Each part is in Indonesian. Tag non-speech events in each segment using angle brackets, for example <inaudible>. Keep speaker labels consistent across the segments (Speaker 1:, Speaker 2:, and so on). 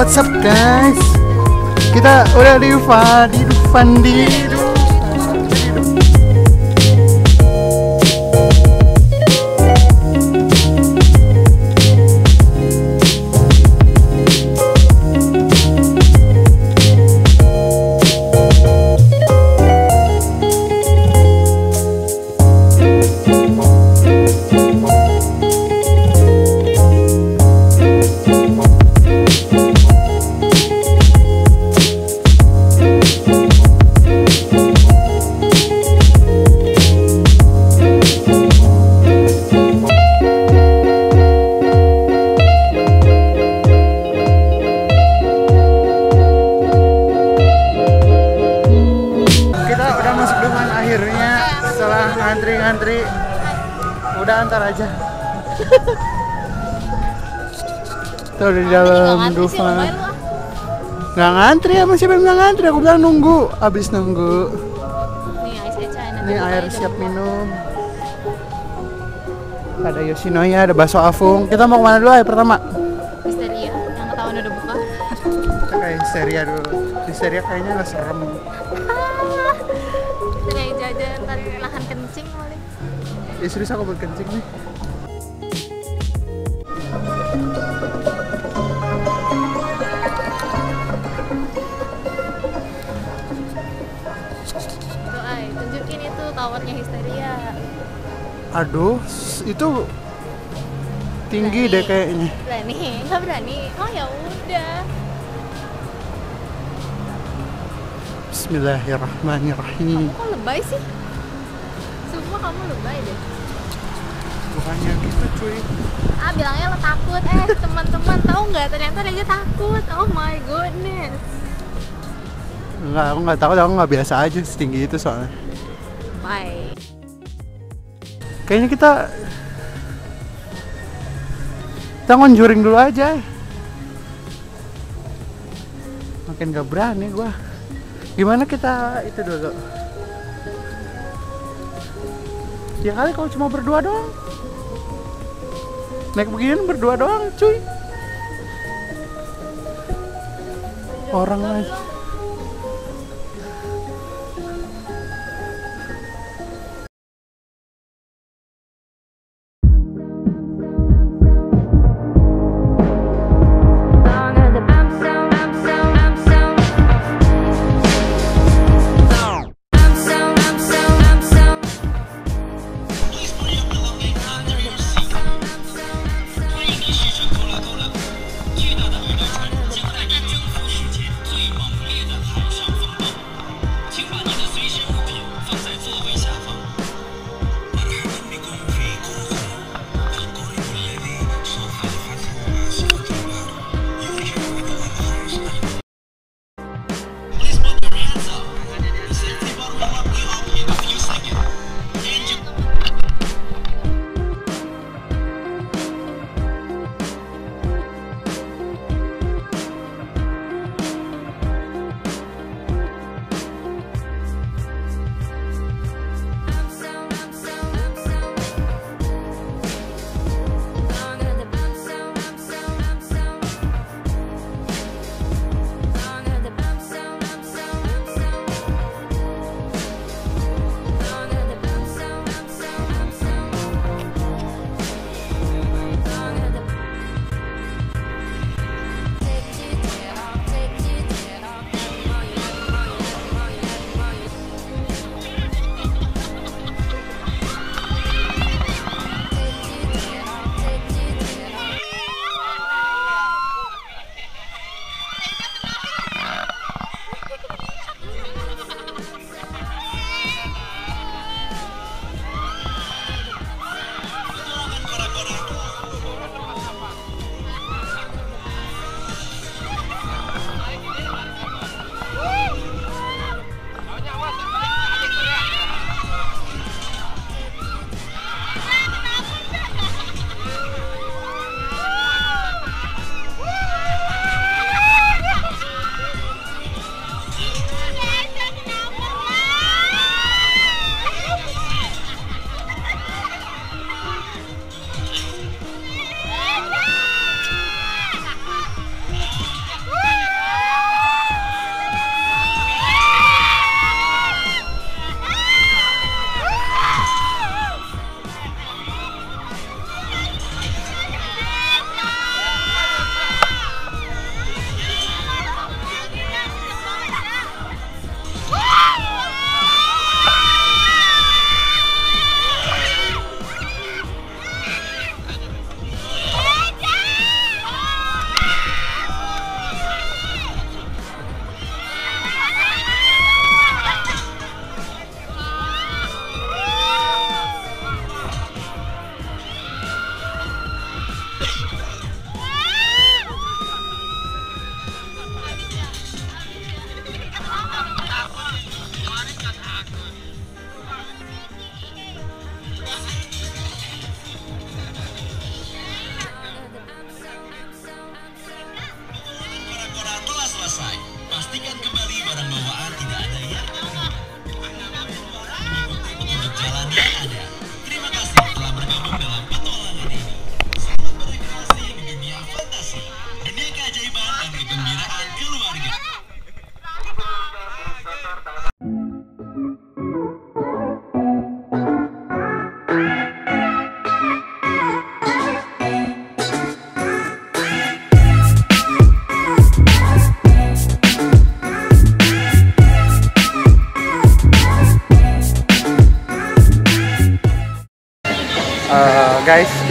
Speaker 1: what's up guys? Kita udah di Dufan, di Tuh di dalam Dufan. Nggak ngantri ya, masih belum ngantri. Aku bilang nunggu, abis nunggu.
Speaker 2: Nih
Speaker 1: Ini air siap minum. Ada Yoshinoya, ada bakso afung. Kita mau ke mana dulu ya pertama?
Speaker 2: Histeria yang ketahuan udah buka.
Speaker 1: Kita kayak histeria dulu. Histeria kayaknya nggak serem.
Speaker 2: Kita kayak jajan ntar lahan kencing paling.
Speaker 1: Ya serius aku buat kencing nih. Aduh, itu tinggi
Speaker 2: Berani.
Speaker 1: deh kayaknya.
Speaker 2: Berani? Nggak berani? Oh ya udah.
Speaker 1: Bismillahirrahmanirrahim.
Speaker 2: Kamu kok lebay sih? Semua kamu lebay deh.
Speaker 1: Bukannya gitu cuy.
Speaker 2: Ah bilangnya lo takut. Eh teman-teman tahu nggak? Ternyata dia takut. Oh my goodness.
Speaker 1: Enggak, aku nggak tahu, aku nggak biasa aja setinggi itu soalnya.
Speaker 2: Bye.
Speaker 1: Kayaknya kita kita ngonjuring dulu aja. Makin gak berani gua. Gimana kita itu dulu? Ya kali kalau cuma berdua doang. Naik beginian berdua doang, cuy. Orang aja.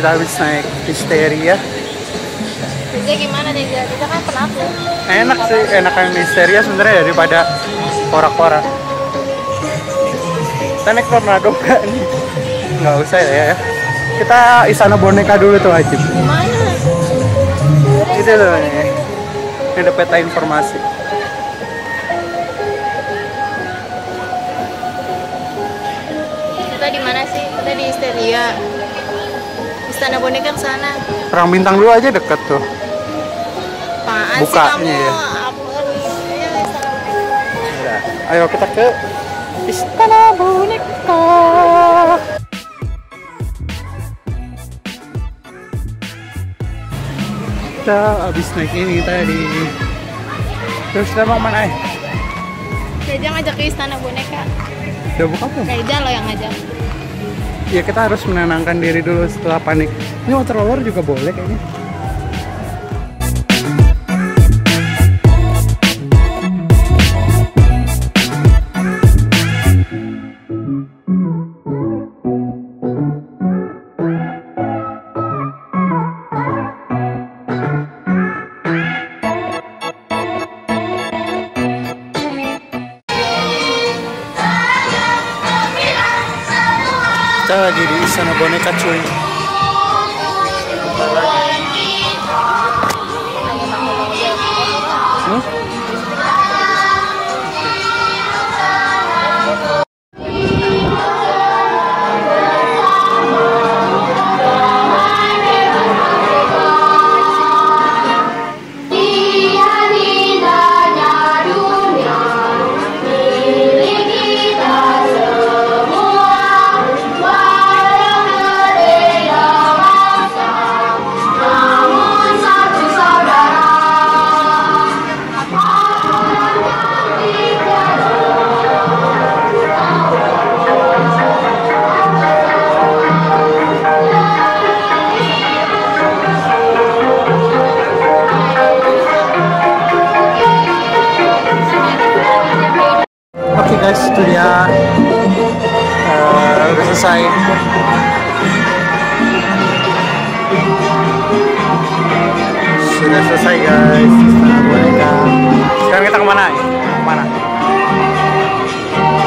Speaker 1: Kita habis naik histeria.
Speaker 2: Reza gimana Reza? Reza kan penakut.
Speaker 1: Enak sih, enakan histeria sebenarnya daripada porak-porak. Kita naik tornado gak nih? Nggak usah ya, ya. Kita istana boneka dulu tuh wajib.
Speaker 2: Gimana?
Speaker 1: Itu loh nih. Ini ada peta informasi.
Speaker 2: Kita di mana sih? Kita di Histeria. Istana boneka ke sana.
Speaker 1: Perang bintang dulu aja deket tuh.
Speaker 2: Apaan
Speaker 1: Bukanya
Speaker 2: sih kamu?
Speaker 1: ya.
Speaker 2: Apa? Ayo
Speaker 1: kita ke istana boneka. Kita habis naik ini tadi. Terus kita mau ke mana eh?
Speaker 2: Reza ngajak ke Istana boneka.
Speaker 1: Udah buka belum?
Speaker 2: Reza lo yang ngajak.
Speaker 1: Ya kita harus menenangkan diri dulu setelah panik. Ini water roller juga boleh kayaknya. boneka. Selesai. Sudah selesai guys, istana boneka. Sekarang kita ke mana? ya? Ke mana?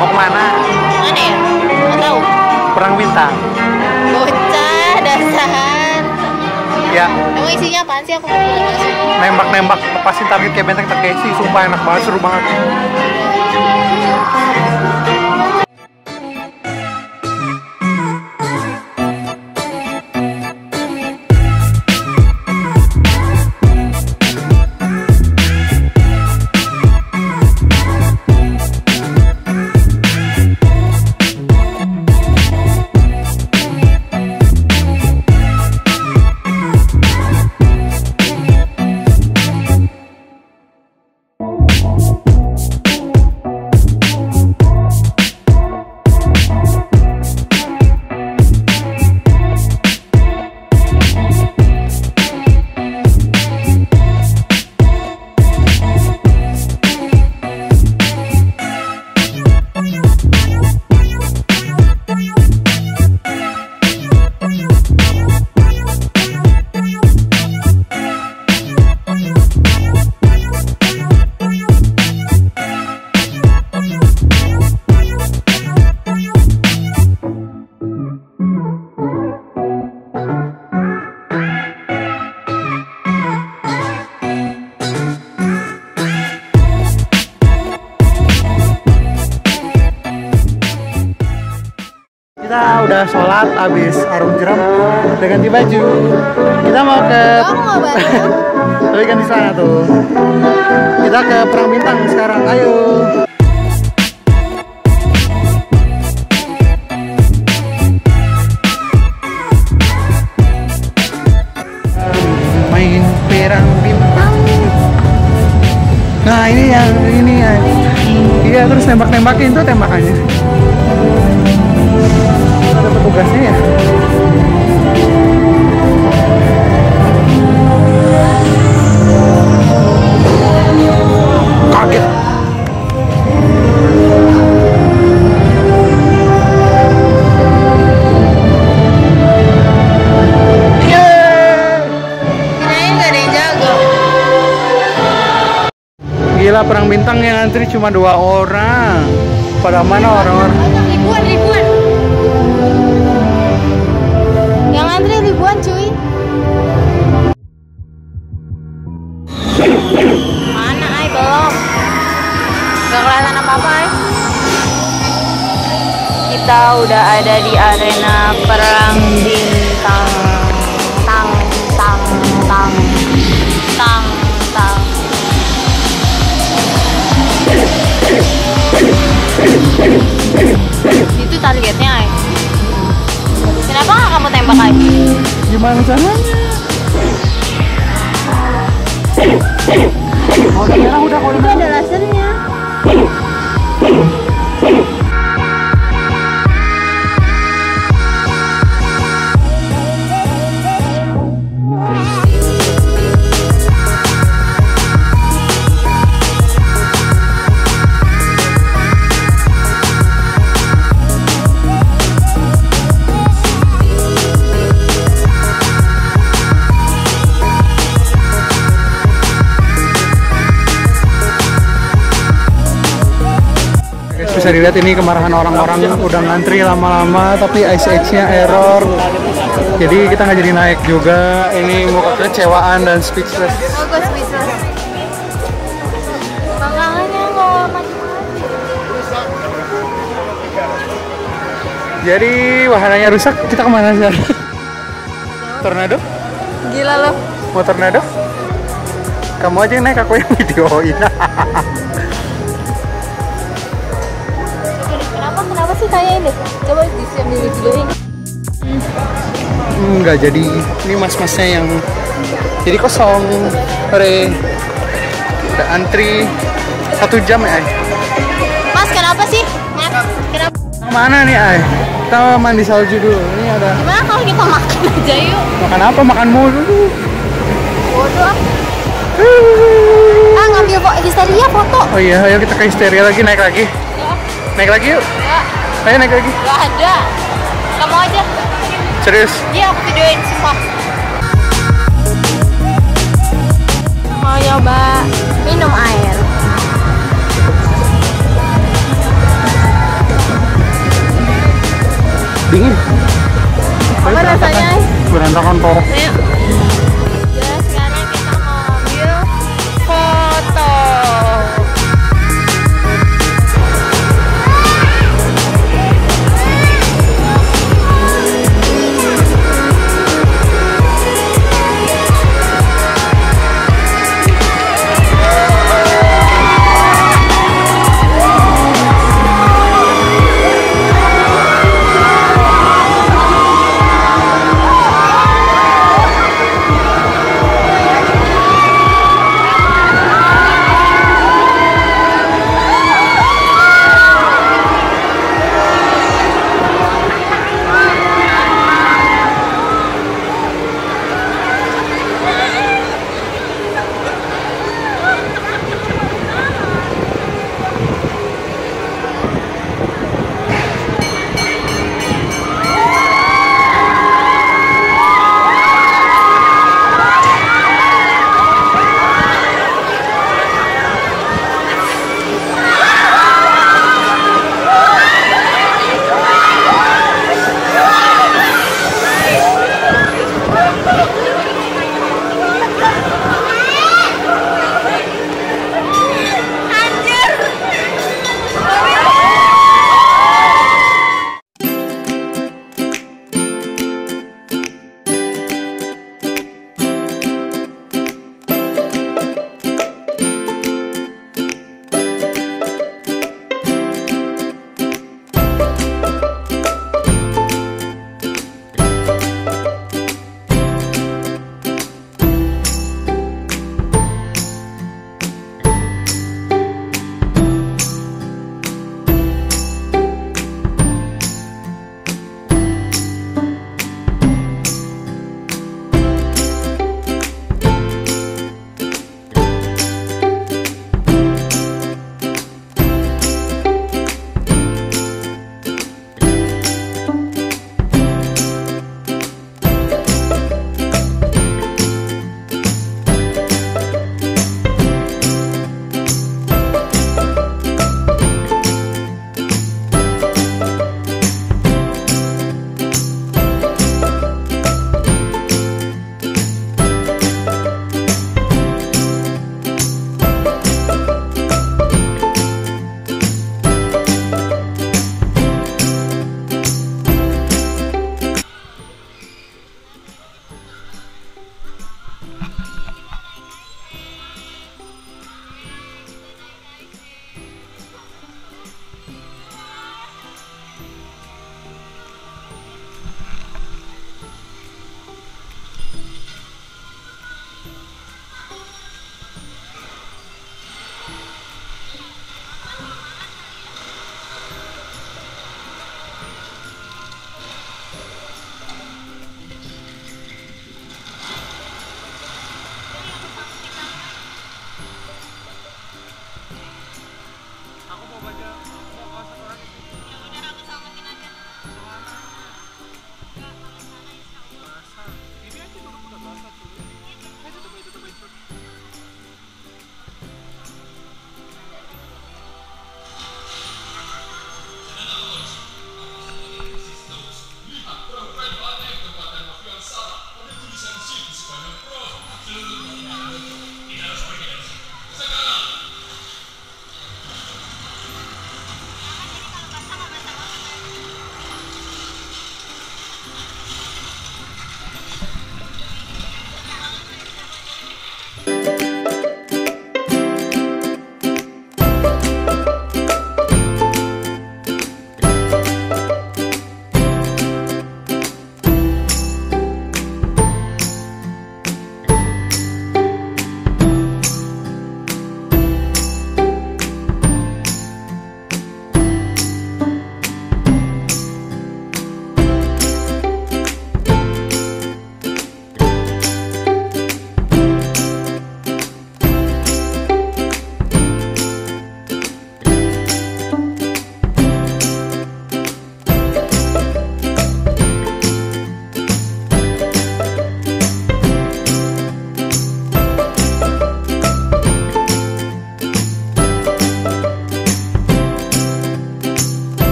Speaker 1: Mau ke
Speaker 2: mana? Mana ya? Nggak tahu.
Speaker 1: Perang bintang.
Speaker 2: Bocah dasar.
Speaker 1: Ya,
Speaker 2: Emang isinya apaan sih? Aku belum masuk.
Speaker 1: nembak-nembak lepasin target kayak benteng Takeshi. Sumpah enak banget, seru banget. Habis harum jeram, udah ganti baju. Kita mau ke
Speaker 2: bantu? <laughs>
Speaker 1: Tapi kan di sana tuh. Kita ke Perang Bintang sekarang. Ayo. Main perang bintang. Nah ini yang ini ya. Iya terus nembak-nembakin tuh tembakannya tugasnya ya kaget Gila perang bintang yang antri cuma dua orang. Pada mana orang-orang?
Speaker 2: Ribuan, ribuan. Kita udah ada di arena perang bintang. Tang, tang, tang, tang, tang. Itu targetnya ay. Kenapa nggak kamu tembak ay?
Speaker 1: Gimana caranya? Oh, merah udah kalau
Speaker 2: Itu ada lasernya.
Speaker 1: Bisa dilihat ini kemarahan orang-orang udah ngantri lama-lama tapi ICX-nya error. Jadi kita nggak jadi naik juga. Ini muka kecewaan dan speechless.
Speaker 2: Oh, speechless. Mau.
Speaker 1: Jadi wahananya rusak, kita ke mana sih? tornado?
Speaker 2: Gila lo.
Speaker 1: Mau tornado? Kamu aja yang naik, aku yang videoin. <laughs>
Speaker 2: sih kayak ini? Coba bisa ambil videoin.
Speaker 1: Enggak jadi, ini mas-masnya yang jadi kosong. Hore. Udah antri satu jam ya, Ay.
Speaker 2: Mas kenapa sih? Mas kenapa?
Speaker 1: Mana nih, Ay? Kita mandi salju dulu. Ini ada
Speaker 2: Gimana kalau kita makan aja yuk?
Speaker 1: makan apa? Makan mulu dulu.
Speaker 2: Bodoh. ah. Ah ngambil kok histeria foto.
Speaker 1: Oh iya, ayo kita ke histeria lagi, naik lagi.
Speaker 2: Ya,
Speaker 1: Naik lagi yuk.
Speaker 2: ya,
Speaker 1: Ayo naik lagi.
Speaker 2: gak ada. Kamu aja.
Speaker 1: Serius.
Speaker 2: Iya aku videoin sumpah. Mau nyoba minum air.
Speaker 1: Dingin.
Speaker 2: Apa rasanya?
Speaker 1: Berantakan kok.
Speaker 2: Ayo.